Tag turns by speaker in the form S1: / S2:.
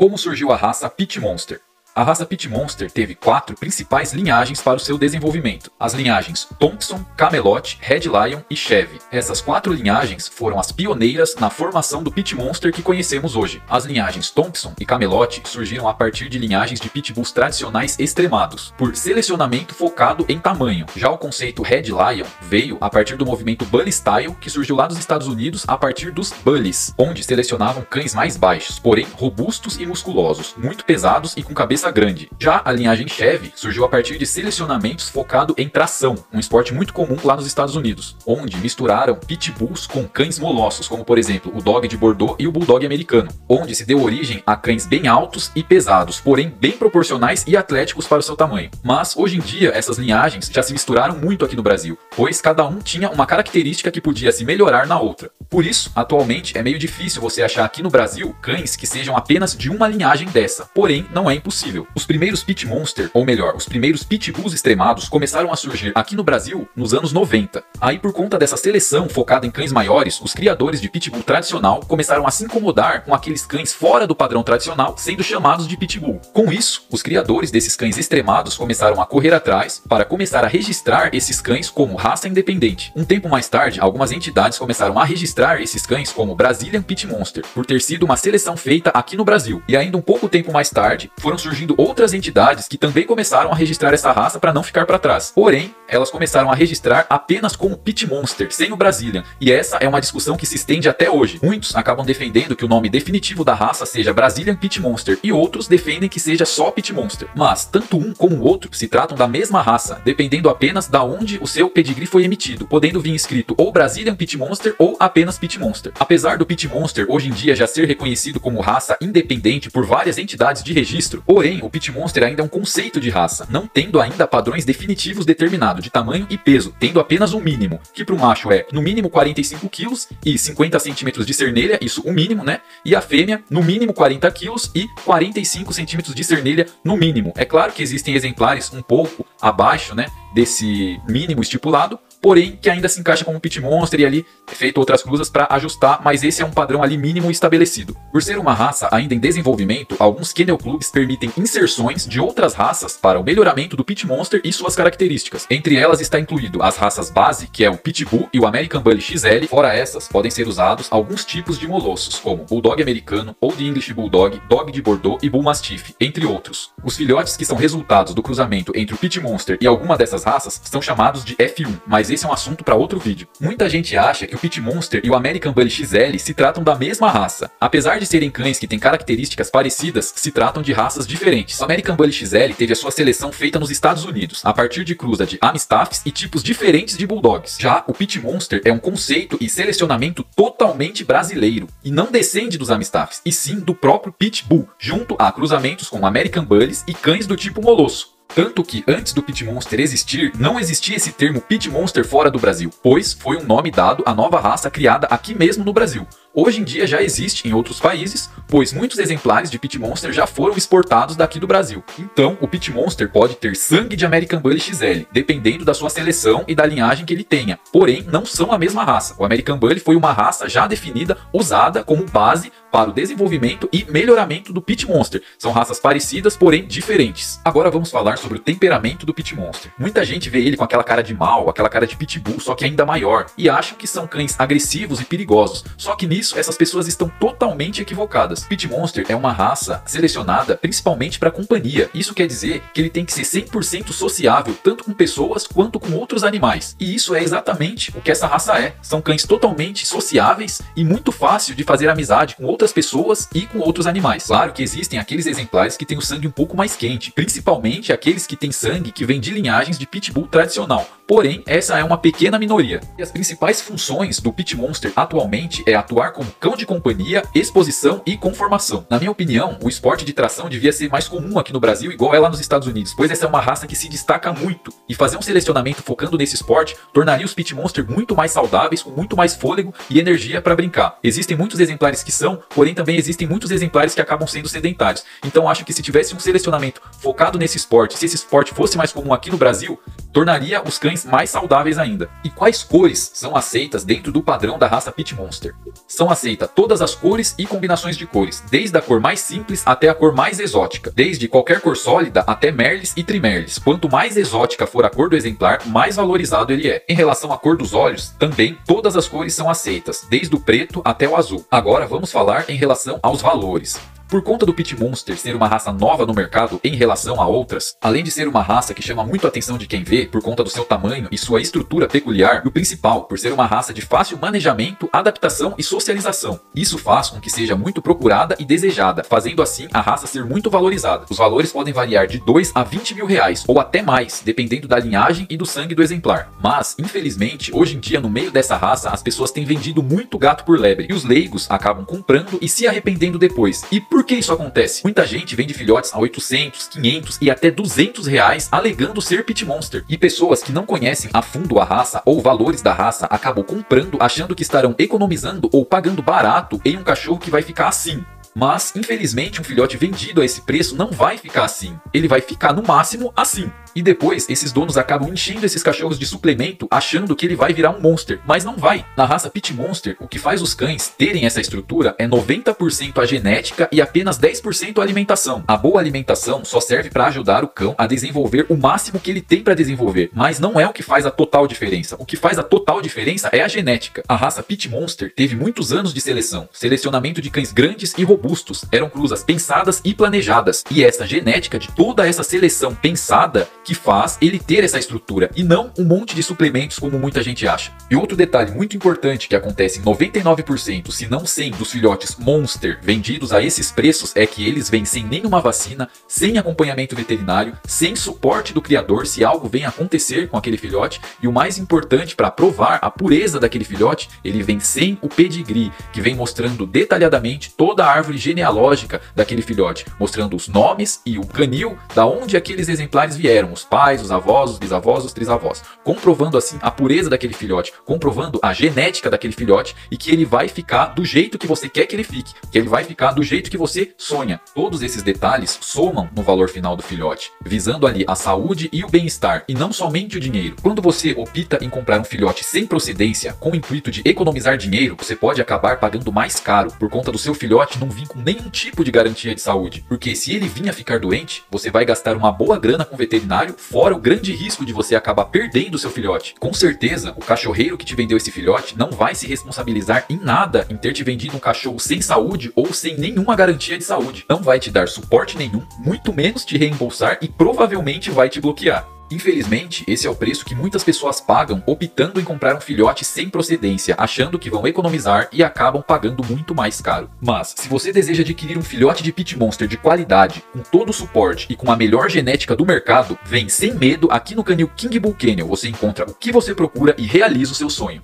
S1: Como surgiu a raça Pit Monster? A raça Pit Monster teve quatro principais linhagens para o seu desenvolvimento: as linhagens Thompson, Camelot, Red Lion e Chevy. Essas quatro linhagens foram as pioneiras na formação do Pit Monster que conhecemos hoje. As linhagens Thompson e Camelot surgiram a partir de linhagens de pitbulls tradicionais extremados, por selecionamento focado em tamanho. Já o conceito Red Lion veio a partir do movimento Bully Style, que surgiu lá dos Estados Unidos a partir dos Bullies, onde selecionavam cães mais baixos, porém robustos e musculosos, muito pesados e com cabeça grande. Já a linhagem Chevy surgiu a partir de selecionamentos focado em tração, um esporte muito comum lá nos Estados Unidos, onde misturaram pitbulls com cães molossos, como por exemplo o dog de Bordeaux e o bulldog americano, onde se deu origem a cães bem altos e pesados, porém bem proporcionais e atléticos para o seu tamanho. Mas hoje em dia essas linhagens já se misturaram muito aqui no Brasil, pois cada um tinha uma característica que podia se melhorar na outra. Por isso, atualmente é meio difícil você achar aqui no Brasil cães que sejam apenas de uma linhagem dessa, porém não é impossível. Os primeiros Pit Monster, ou melhor, os primeiros Pitbulls extremados começaram a surgir aqui no Brasil nos anos 90. Aí por conta dessa seleção focada em cães maiores, os criadores de Pitbull tradicional começaram a se incomodar com aqueles cães fora do padrão tradicional sendo chamados de Pitbull. Com isso, os criadores desses cães extremados começaram a correr atrás para começar a registrar esses cães como raça independente. Um tempo mais tarde, algumas entidades começaram a registrar esses cães como Brazilian Pit Monster, por ter sido uma seleção feita aqui no Brasil. E ainda um pouco tempo mais tarde, foram surgindo surgindo outras entidades que também começaram a registrar essa raça para não ficar para trás. Porém, elas começaram a registrar apenas como Pit Monster, sem o Brazilian, e essa é uma discussão que se estende até hoje. Muitos acabam defendendo que o nome definitivo da raça seja Brazilian Pit Monster, e outros defendem que seja só Pit Monster. Mas, tanto um como o outro se tratam da mesma raça, dependendo apenas da onde o seu pedigree foi emitido, podendo vir escrito ou Brazilian Pit Monster ou apenas Pit Monster. Apesar do Pit Monster hoje em dia já ser reconhecido como raça independente por várias entidades de registro, porém Porém, o Pit Monster ainda é um conceito de raça, não tendo ainda padrões definitivos determinados de tamanho e peso, tendo apenas um mínimo, que para o macho é no mínimo 45 kg e 50 centímetros de cernelha, isso o mínimo, né? E a fêmea no mínimo 40 kg e 45 centímetros de cernelha no mínimo. É claro que existem exemplares um pouco abaixo, né? Desse mínimo estipulado, porém que ainda se encaixa como pit monster e ali feito outras cruzas para ajustar, mas esse é um padrão ali mínimo estabelecido. Por ser uma raça ainda em desenvolvimento, alguns kennel clubs permitem inserções de outras raças para o melhoramento do pit monster e suas características. Entre elas está incluído as raças base, que é o Pitbull e o American Bully XL. Fora essas, podem ser usados alguns tipos de molossos, como Bulldog americano, Old English Bulldog, Dog de Bordeaux e Bull Mastiff, entre outros. Os filhotes que são resultados do cruzamento entre o pit monster e alguma dessas raças são chamados de F1, mas mas esse é um assunto para outro vídeo. Muita gente acha que o Pit Monster e o American Bully XL se tratam da mesma raça. Apesar de serem cães que têm características parecidas, se tratam de raças diferentes. O American Bully XL teve a sua seleção feita nos Estados Unidos, a partir de cruza de Amistaffs e tipos diferentes de Bulldogs. Já o Pit Monster é um conceito e selecionamento totalmente brasileiro, e não descende dos Amistaffs, e sim do próprio Pitbull, junto a cruzamentos com American Bullies e cães do tipo Molosso. Tanto que antes do Pit Monster existir, não existia esse termo Pit Monster fora do Brasil, pois foi um nome dado à nova raça criada aqui mesmo no Brasil. Hoje em dia já existe em outros países, pois muitos exemplares de Pit Monster já foram exportados daqui do Brasil. Então, o Pit Monster pode ter sangue de American Bully XL, dependendo da sua seleção e da linhagem que ele tenha. Porém, não são a mesma raça. O American Bully foi uma raça já definida, usada como base para o desenvolvimento e melhoramento do Pit Monster. São raças parecidas, porém diferentes. Agora vamos falar sobre o temperamento do Pit Monster. Muita gente vê ele com aquela cara de mal, aquela cara de pitbull, só que ainda maior, e acham que são cães agressivos e perigosos. Só que nisso, essas pessoas estão totalmente equivocadas. Pit Monster é uma raça selecionada principalmente para companhia. Isso quer dizer que ele tem que ser 100% sociável, tanto com pessoas quanto com outros animais. E isso é exatamente o que essa raça é. São cães totalmente sociáveis e muito fácil de fazer amizade com outros outras pessoas e com outros animais. Claro que existem aqueles exemplares que têm o sangue um pouco mais quente, principalmente aqueles que têm sangue que vem de linhagens de pitbull tradicional. Porém, essa é uma pequena minoria. E as principais funções do Pit Monster atualmente é atuar como cão de companhia, exposição e conformação. Na minha opinião, o esporte de tração devia ser mais comum aqui no Brasil, igual é lá nos Estados Unidos, pois essa é uma raça que se destaca muito. E fazer um selecionamento focando nesse esporte tornaria os Pit Monster muito mais saudáveis, com muito mais fôlego e energia para brincar. Existem muitos exemplares que são porém também existem muitos exemplares que acabam sendo sedentários. Então acho que se tivesse um selecionamento focado nesse esporte, se esse esporte fosse mais comum aqui no Brasil, tornaria os cães mais saudáveis ainda. E quais cores são aceitas dentro do padrão da raça Pit Monster? São aceitas todas as cores e combinações de cores, desde a cor mais simples até a cor mais exótica, desde qualquer cor sólida até merles e trimerles. Quanto mais exótica for a cor do exemplar, mais valorizado ele é. Em relação à cor dos olhos, também todas as cores são aceitas, desde o preto até o azul. Agora vamos falar em relação aos valores. Por conta do Pit Monster ser uma raça nova no mercado em relação a outras, além de ser uma raça que chama muito a atenção de quem vê por conta do seu tamanho e sua estrutura peculiar, e o principal, por ser uma raça de fácil manejamento, adaptação e socialização. Isso faz com que seja muito procurada e desejada, fazendo assim a raça ser muito valorizada. Os valores podem variar de 2 a 20 mil reais, ou até mais, dependendo da linhagem e do sangue do exemplar. Mas, infelizmente, hoje em dia no meio dessa raça, as pessoas têm vendido muito gato por lebre, e os leigos acabam comprando e se arrependendo depois. E por por que isso acontece? Muita gente vende filhotes a 800, 500 e até 200 reais alegando ser pit monster. E pessoas que não conhecem a fundo a raça ou valores da raça acabam comprando achando que estarão economizando ou pagando barato em um cachorro que vai ficar assim. Mas, infelizmente, um filhote vendido a esse preço não vai ficar assim. Ele vai ficar no máximo assim. E depois, esses donos acabam enchendo esses cachorros de suplemento achando que ele vai virar um monster, mas não vai. Na raça Pit Monster, o que faz os cães terem essa estrutura é 90% a genética e apenas 10% a alimentação. A boa alimentação só serve para ajudar o cão a desenvolver o máximo que ele tem para desenvolver, mas não é o que faz a total diferença. O que faz a total diferença é a genética. A raça Pit Monster teve muitos anos de seleção, selecionamento de cães grandes e robustos, eram cruzas pensadas e planejadas. E essa genética de toda essa seleção pensada que faz ele ter essa estrutura e não um monte de suplementos como muita gente acha. E outro detalhe muito importante que acontece em 99%, se não 100 dos filhotes Monster vendidos a esses preços é que eles vêm sem nenhuma vacina, sem acompanhamento veterinário, sem suporte do criador se algo vem acontecer com aquele filhote e o mais importante para provar a pureza daquele filhote, ele vem sem o pedigree, que vem mostrando detalhadamente toda a árvore genealógica daquele filhote, mostrando os nomes e o canil da onde aqueles exemplares vieram, os pais, os avós, os bisavós, os trisavós, comprovando assim a pureza daquele filhote, comprovando a genética daquele filhote e que ele vai ficar do jeito que você quer que ele fique, que ele vai ficar do jeito que você sonha. Todos esses detalhes somam no valor final do filhote, visando ali a saúde e o bem-estar e não somente o dinheiro. Quando você opta em comprar um filhote sem procedência, com o intuito de economizar dinheiro, você pode acabar pagando mais caro por conta do seu filhote não vir com nenhum tipo de garantia de saúde, porque se ele vinha ficar doente, você vai gastar uma boa grana com veterinário fora o grande risco de você acabar perdendo seu filhote. Com certeza, o cachorreiro que te vendeu esse filhote não vai se responsabilizar em nada em ter te vendido um cachorro sem saúde ou sem nenhuma garantia de saúde. Não vai te dar suporte nenhum, muito menos te reembolsar e provavelmente vai te bloquear. Infelizmente, esse é o preço que muitas pessoas pagam optando em comprar um filhote sem procedência, achando que vão economizar e acabam pagando muito mais caro. Mas, se você deseja adquirir um filhote de Pit Monster de qualidade, com todo o suporte e com a melhor genética do mercado, vem sem medo aqui no canil King Bull Canyon. Você encontra o que você procura e realiza o seu sonho.